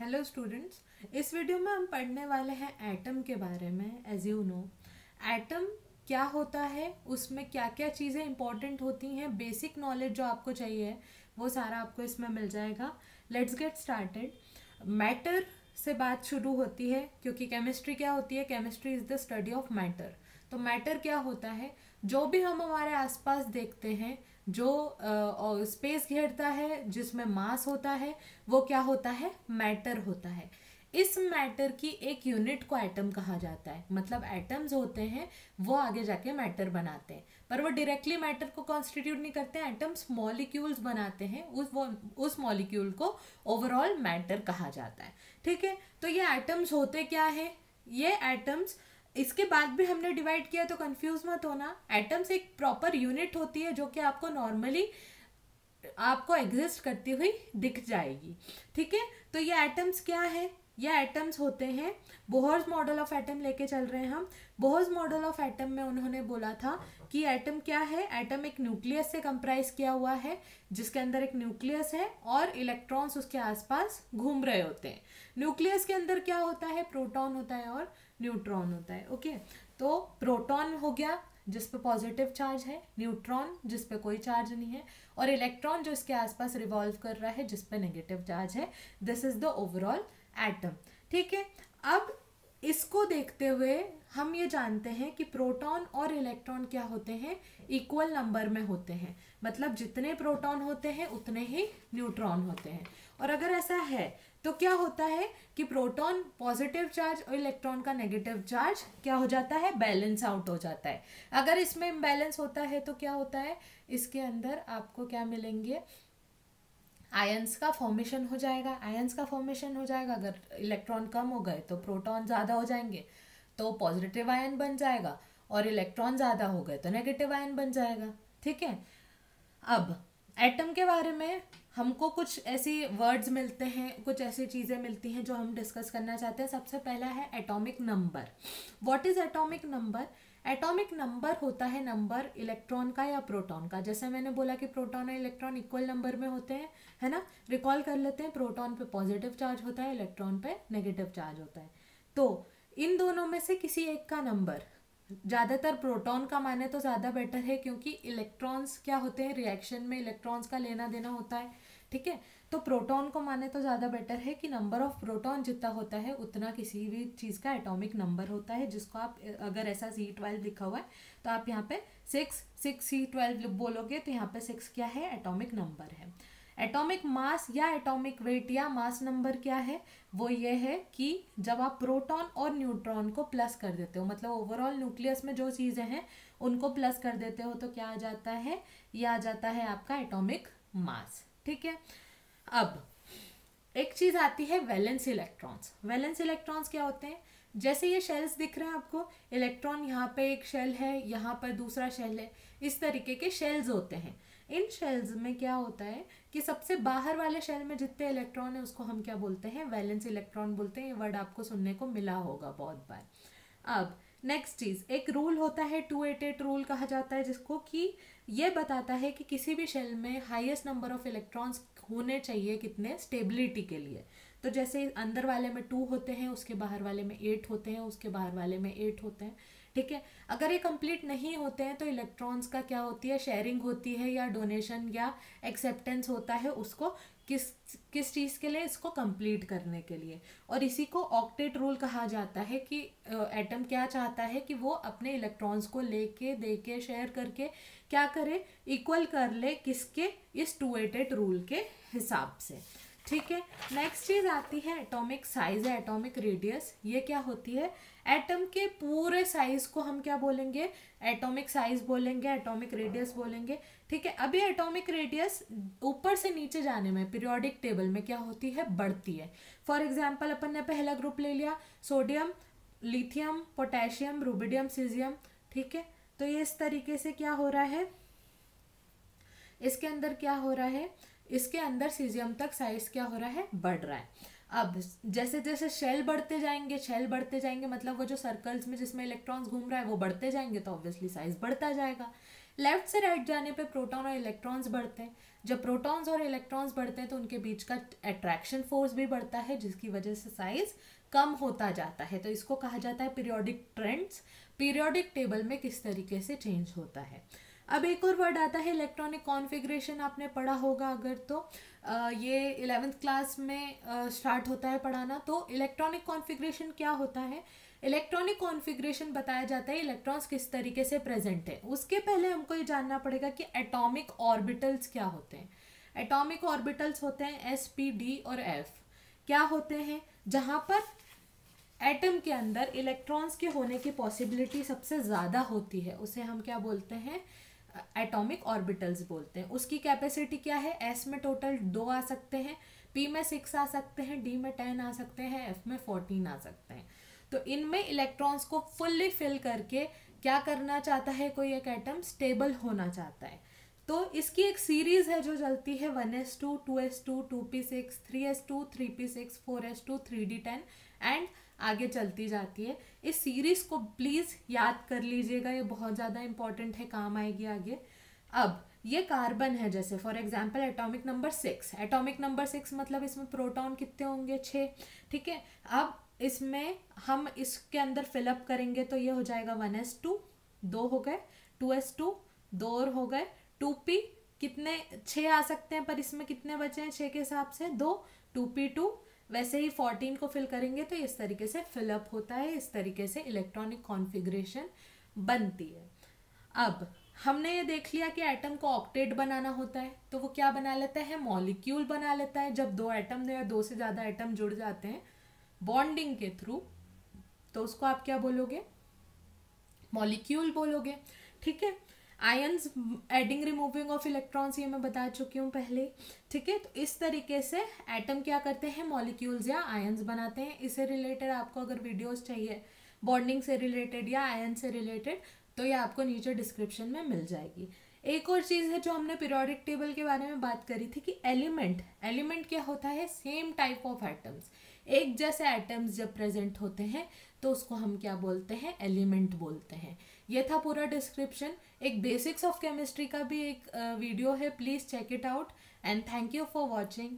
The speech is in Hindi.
हेलो स्टूडेंट्स इस वीडियो में हम पढ़ने वाले हैं एटम के बारे में एज यू नो एटम क्या होता है? उसमें क्या क्या चीज़ें इंपॉर्टेंट होती हैं? बेसिक नॉलेज जो आपको चाहिए, वो सारा आपको इसमें मिल जाएगा. लेट्स गेट स्टार्टेड मैटर से बात शुरू होती है, क्योंकि केमिस्ट्री क्या होती है? Chemistry is the study of matter तो मैटर क्या होता है? जो भी हम हमारे आसपास देखते हैं जो स्पेस घेरता है, जिसमें मास होता है, वो क्या होता है? मैटर होता है। इस मैटर की एक यूनिट को एटम कहा जाता है। मतलब एटम्स होते हैं, वो आगे जाके मैटर बनाते हैं। पर वो डायरेक्टली मैटर को कॉन्स्टिट्यूट नहीं करते एटम्स मॉलिक्यूल्स बनाते हैं, उस वो, उस मॉलिक्यूल को ओवरऑल मैटर कहा जाता है। ठीक है? तो ये एटम्स होते क्या है? ये एटम्स इसके बाद भी हमने डिवाइड किया तो कंफ्यूज मत होना। एटम्स एक प्रॉपर यूनिट होती है, जो कि आपको नॉर्मली आपको एग्जिस्ट करती हुई दिख जाएगी। ठीक है? तो ये एटम्स क्या है? ये एटम्स होते हैं। बोहर्स मॉडल ऑफ़ एटम लेके चल रहे हैं हम। बोहर्स मॉडल ऑफ़ एटम में उन्होंने बोला था कि एटम क्या है? एटम एक न्यूक्लियस से कंप्राइज किया हुआ है, जिसके अंदर एक न्यूक्लियस है, और इलेक्ट्रॉन्स उसके आसपास घूम रहे होते हैं। न्यूक्लियस के अंदर क्या होता है? प्रोटॉन होता है और न्यूट्रॉन होता है, ओके? तो प्रोटॉन हो गया, जिस पे पॉजिटिव चार्ज है, न्यूट्रॉन, जिस पे कोई चार्ज नहीं है, और इलेक्ट्रॉन जो इसके आसपास रिवॉल्व कर रहा है, जिस पे नेगेटिव चार्ज है this is the overall atom ठीक है? अब इसको देखते हुए हम ये जानते हैं कि प्रोटॉन और इलेक्ट्रॉन क्या होते हैं? इक्वल नंबर में होते हैं मतलब जितने प्रोटॉन होते हैं, उतने ही न्यूट्रॉन होते हैं, और अगर ऐसा है तो क्या होता है कि प्रोटॉन पॉजिटिव चार्ज और इलेक्ट्रॉन का नेगेटिव चार्ज क्या हो जाता है? बैलेंस आउट हो जाता है। अगर इसमें इम्बैलेंस होता है तो क्या होता है? इसके अंदर आपको क्या मिलेंगे? आयंस का फॉर्मेशन हो जाएगा। आयंस का फॉर्मेशन हो जाएगा। अगर इलेक्ट्रॉन कम हो गए तो प्रोटॉन ज़्यादा हो जाएँगे तो पॉजिटिव आयन बन जाएगा और इलेक्ट्रॉन ज़्यादा हो गए तो नेगेटिव आयन बन जाएगा। ठीक है? अब एटम के बारे में हमको कुछ ऐसी वर्ड्स मिलते हैं, कुछ ऐसी चीज़ें मिलती हैं जो हम डिस्कस करना चाहते हैं। सबसे पहला है atomic number what is atomic number atomic number होता है नंबर इलेक्ट्रॉन का या प्रोटॉन का। जैसे मैंने बोला कि प्रोटॉन और इलेक्ट्रॉन इक्वल नंबर में होते हैं, है ना? रिकॉल कर लेते हैं प्रोटॉन पे पॉजिटिव चार्ज होता है इलेक्ट्रॉन पे नेगेटिव चार्ज होता है। तो इन दोनों में से किसी एक का नंबर ज़्यादातर प्रोटॉन का माने तो ज़्यादा बेटर है, क्योंकि इलेक्ट्रॉन्स क्या होते हैं रिएक्शन में इलेक्ट्रॉन्स का लेना देना होता है, ठीक है? तो प्रोटॉन को माने तो ज़्यादा बेटर है कि नंबर ऑफ़ प्रोटॉन जितना होता है, उतना किसी भी चीज़ का एटॉमिक नंबर होता है, जिसको आप, अगर ऐसा सी ट्वेल्व लिखा हुआ है तो आप यहाँ पे सिक्स सिक्स सी ट्वेल्व बोलोगे तो यहाँ पे सिक्स क्या है? एटॉमिक नंबर है। एटॉमिक मास या एटॉमिक वेट या मास नंबर क्या है? वो ये है कि जब आप प्रोटॉन और न्यूट्रॉन को प्लस कर देते हो मतलब ओवरऑल न्यूक्लियस में जो चीज़ें हैं, उनको प्लस कर देते हो तो क्या आ जाता है? ये आ जाता है आपका एटॉमिक मास ठीक है? अब, एक चीज़ आती है वैलेंस इलेक्ट्रॉन्स वैलेंस इलेक्ट्रॉन्स क्या होते हैं? जैसे ये शेल्स दिख रहे हैं आपको इलेक्ट्रॉन यहाँ पे एक शेल है, यहाँ पर दूसरा शेल है। इस तरीके के शेल्स होते हैं। इन शेल्स में क्या होता है कि सबसे बाहर वाले शेल में जितने इलेक्ट्रॉन है, उसको हम क्या बोलते हैं? वैलेंस इलेक्ट्रॉन बोलते हैं। ये वर्ड आपको सुनने को मिला होगा बहुत बार। अब नेक्स्ट चीज़, एक रूल होता है टू एट एट रूल कहा जाता है, जिसको कि ये बताता है कि किसी भी शेल में हाईएस्ट नंबर ऑफ़ इलेक्ट्रॉन्स होने चाहिए कितने? स्टेबिलिटी के लिए। तो जैसे अंदर वाले में टू होते हैं, उसके बाहर वाले में एट होते हैं, उसके बाहर वाले में एट होते हैं। ठीक है? अगर ये कंप्लीट नहीं होते हैं तो इलेक्ट्रॉन्स का क्या होती है? शेयरिंग होती है या डोनेशन या एक्सेप्टेंस होता है उसको किस किस चीज़ के लिए? इसको कंप्लीट करने के लिए। और इसी को ऑक्टेट रूल कहा जाता है कि एटम क्या चाहता है कि वो अपने इलेक्ट्रॉन्स को लेके दे के शेयर करके क्या करे? इक्वल कर ले किसके? इस टू एटेड रूल के हिसाब से। ठीक है? नेक्स्ट चीज़ आती है एटॉमिक साइज़ है एटॉमिक रेडियस ये क्या होती है? एटम के पूरे साइज़ को हम क्या बोलेंगे? एटॉमिक साइज़ बोलेंगे एटॉमिक रेडियस बोलेंगे. ठीक है? अभी एटॉमिक रेडियस ऊपर से नीचे जाने में पीरियोडिक टेबल में क्या होती है? बढ़ती है. फॉर एग्ज़ाम्पल अपन ने पहला ग्रुप ले लिया. Sodium lithium potassium rubidium caesium ठीक है? तो ये इस तरीके से क्या हो रहा है? इसके अंदर क्या हो रहा है? इसके अंदर सीजियम तक साइज़ क्या हो रहा है? बढ़ रहा है। अब जैसे जैसे शेल बढ़ते जाएँगे शेल बढ़ते जाएँगे मतलब वो जो सर्कल्स में जिसमें इलेक्ट्रॉन्स घूम रहा है, वो बढ़ते जाएँगे तो ऑब्वियसली साइज़ बढ़ता जाएगा। लेफ़्ट से राइट जाने पे प्रोटॉन और इलेक्ट्रॉन्स बढ़ते हैं। जब प्रोटॉन्स और इलेक्ट्रॉन्स बढ़ते हैं तो उनके बीच का अट्रैक्शन फोर्स भी बढ़ता है, जिसकी वजह से साइज़ कम होता जाता है। तो इसको कहा जाता है पीरियोडिक ट्रेंड्स पीरियोडिक टेबल में किस तरीके से चेंज होता है? अब एक और वर्ड आता है इलेक्ट्रॉनिक कॉन्फ़िगरेशन आपने पढ़ा होगा अगर तो। आ, ये इलेवेंथ क्लास में स्टार्ट होता है पढ़ाना। तो इलेक्ट्रॉनिक कॉन्फ़िगरेशन क्या होता है? इलेक्ट्रॉनिक कॉन्फ़िगरेशन बताया जाता है इलेक्ट्रॉन्स किस तरीके से प्रेजेंट है। उसके पहले हमको ये जानना पड़ेगा कि एटॉमिक ऑर्बिटल्स क्या होते हैं। एटॉमिक ऑर्बिटल्स होते हैं एस पी डी और एफ़ क्या होते हैं? जहाँ पर एटम के अंदर इलेक्ट्रॉन्स के होने की पॉसिबिलिटी सबसे ज़्यादा होती है उसे हम क्या बोलते हैं? एटॉमिक ऑर्बिटल्स बोलते हैं। उसकी कैपेसिटी क्या है? एस में टोटल दो आ सकते हैं पी में सिक्स आ सकते हैं डी में टेन आ सकते हैं एफ़ में फोर्टीन आ सकते हैं। तो इनमें इलेक्ट्रॉन्स को फुल्ली फिल करके क्या करना चाहता है कोई एक एटम स्टेबल होना चाहता है। तो इसकी एक सीरीज़ है जो चलती है one s two two s two two p six three s two three p six four s two three d ten and आगे चलती जाती है। इस सीरीज़ को प्लीज़ याद कर लीजिएगा, ये बहुत ज़्यादा इंपॉर्टेंट है, काम आएगी आगे। अब, ये कार्बन है जैसे for example atomic number six atomic number six मतलब इसमें प्रोटॉन कितने होंगे? छः ठीक है? अब, इसमें हम इसके अंदर फिलअप करेंगे तो ये हो जाएगा वन एस टू दो हो गए टू एस टू दो और हो गए टू पी कितने छः आ सकते हैं, पर इसमें कितने बचे हैं? छः के हिसाब से दो टू पी टू वैसे ही फोर्टीन को फिल करेंगे तो इस तरीके से फिलअप होता है, इस तरीके से इलेक्ट्रॉनिक कॉन्फ़िगरेशन बनती है। अब, हमने ये देख लिया कि एटम को ऑक्टेट बनाना होता है तो वो क्या बना लेता है? मॉलिक्यूल बना लेता है। जब दो एटम या दो से ज़्यादा एटम जुड़ जाते हैं बॉन्डिंग के थ्रू तो उसको आप क्या बोलोगे? मॉलिक्यूल बोलोगे। ठीक है? Ions adding removing of electrons ये मैं बता चुकी हूँ पहले। ठीक है? तो इस तरीके से एटम क्या करते हैं? मॉलिक्यूल्स या आयंस बनाते हैं। इससे रिलेटेड आपको अगर वीडियोस चाहिए बॉन्डिंग से रिलेटेड या आयन से रिलेटेड तो ये आपको नीचे डिस्क्रिप्शन में मिल जाएगी। एक और चीज़ है जो हमने पीरियोडिक टेबल के बारे में बात करी थी कि एलिमेंट एलिमेंट क्या होता है? सेम टाइप ऑफ़ एटम्स एक जैसे एटम्स जब प्रेजेंट होते हैं तो उसको हम क्या बोलते हैं? एलिमेंट बोलते हैं। ये था पूरा डिस्क्रिप्शन एक बेसिक्स ऑफ़ केमिस्ट्री का भी एक वीडियो है। Please check it out and thank you for watching